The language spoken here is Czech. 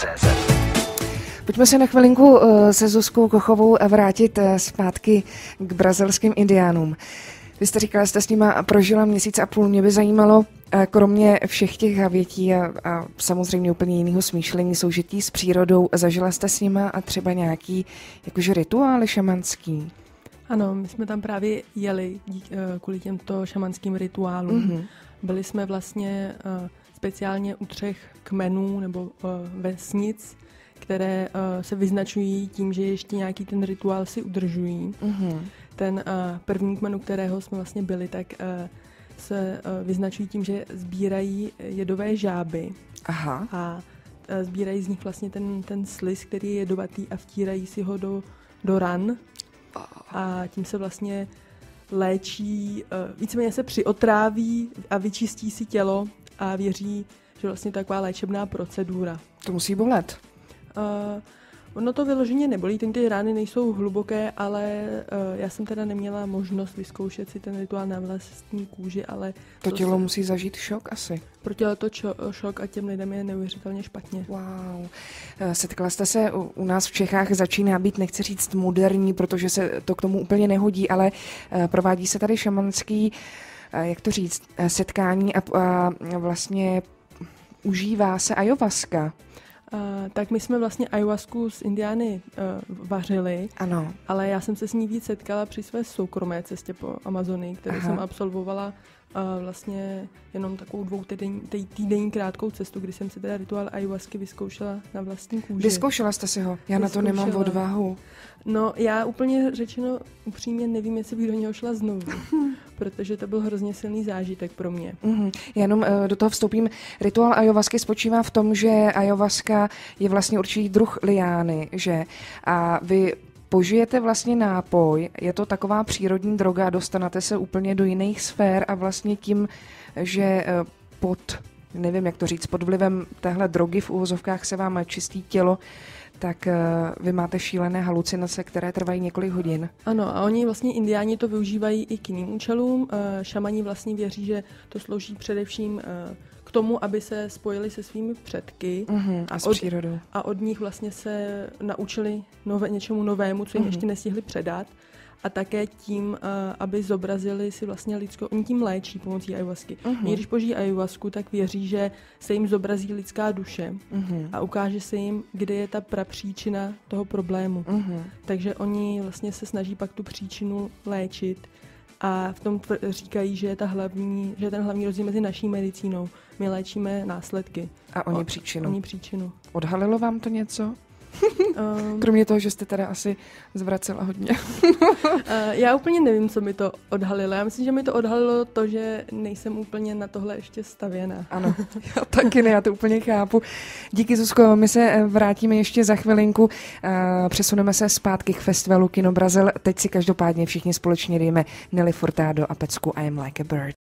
CZ. Pojďme se na chvilinku eh, se Zuzkou Kochovou vrátit eh, zpátky k brazilským indiánům. Vy jste říkala, jste s nima prožila měsíc a půl. Mě by zajímalo, eh, kromě všech těch havětí a, a samozřejmě úplně jiného smýšlení, soužití s přírodou, zažila jste s nima a třeba nějaký jakože rituály šamanský? Ano, my jsme tam právě jeli dík, kvůli těmto šamanským rituálům. Mm-hmm. Byli jsme vlastně speciálně u třech kmenů nebo vesnic, které uh, se vyznačují tím, že ještě nějaký ten rituál si udržují. Mm-hmm. Ten uh, první kmen, u kterého jsme vlastně byli, tak uh, se uh, vyznačují tím, že sbírají jedové žáby. Aha. A uh, sbírají z nich vlastně ten, ten slis, který je jedovatý a vtírají si ho do, do ran. A tím se vlastně léčí, uh, víceméně se přiotráví a vyčistí si tělo a věří, že vlastně taková léčebná procedura. To musí bolet. Uh, ono to vyloženě nebolí, ty, ty rány nejsou hluboké, ale uh, já jsem teda neměla možnost vyzkoušet si ten rituál na vlastní kůži, ale... To, to tělo se... musí zažít šok asi. Pro tělo to čo, šok a těm lidem je neuvěřitelně špatně. Wow. Eh, setkala jste se u, u nás v Čechách, začíná být, nechci říct moderní, protože se to k tomu úplně nehodí, ale uh, provádí se tady šamanský, uh, jak to říct, setkání a, a vlastně užívá se ayahuasca. Uh, tak my jsme vlastně ayahuasku z Indiány uh, vařili, ano. ale já jsem se s ní víc setkala při své soukromé cestě po Amazonii, kterou Aha. jsem absolvovala uh, vlastně jenom takovou dvou týdenní, týdenní krátkou cestu, kdy jsem si teda rituál ayahuasky vyzkoušela na vlastní kůži. Vyzkoušela jste si ho? Já Vyzkoušela. na to nemám odvahu. No, já úplně řečeno upřímně nevím, jestli bych do něho šla znovu, protože to byl hrozně silný zážitek pro mě. Mm-hmm. Já jenom uh, do toho vstoupím. Rituál ayahuasky spočívá v tom, že ayahuasca je vlastně určitý druh liány, že? A vy požijete vlastně nápoj, je to taková přírodní droga, dostanete se úplně do jiných sfér a vlastně tím, že eh, pod, nevím jak to říct, pod vlivem téhle drogy v úvozovkách se vám čistí tělo, tak uh, vy máte šílené halucinace, které trvají několik hodin. Ano, a oni vlastně indiáni to využívají i k jiným účelům. Uh, šamani vlastně věří, že to slouží především k tomu, aby se spojili se svými předky uh-huh, a s od, přírodou. A od nich vlastně se naučili nové, něčemu novému, co jim uh-huh. ještě nestihli předat a také tím, uh, aby zobrazili si vlastně lidskou, oni tím léčí pomocí ayahuasky. Uh-huh. Když požijí ayahuasku, tak věří, že se jim zobrazí lidská duše uh-huh. a ukáže se jim, kde je ta prapříčina toho problému. Uh-huh. Takže oni vlastně se snaží pak tu příčinu léčit a v tom říkají, že je, ta hlavní, že je ten hlavní rozdíl mezi naší medicínou. My léčíme následky. A oni příčinu. Oni příčinu. Odhalilo vám to něco? Um, Kromě toho, že jste teda asi zvracela hodně. uh, já úplně nevím, co mi to odhalilo. Já myslím, že mi to odhalilo to, že nejsem úplně na tohle ještě stavěna. Ano, já taky ne, já to úplně chápu. Díky Zuzko, my se eh, vrátíme ještě za chvilinku. Uh, přesuneme se zpátky k festivalu Kino Brazil. Teď si každopádně všichni společně dejme Nelly Furtado a pecku I am like a bird.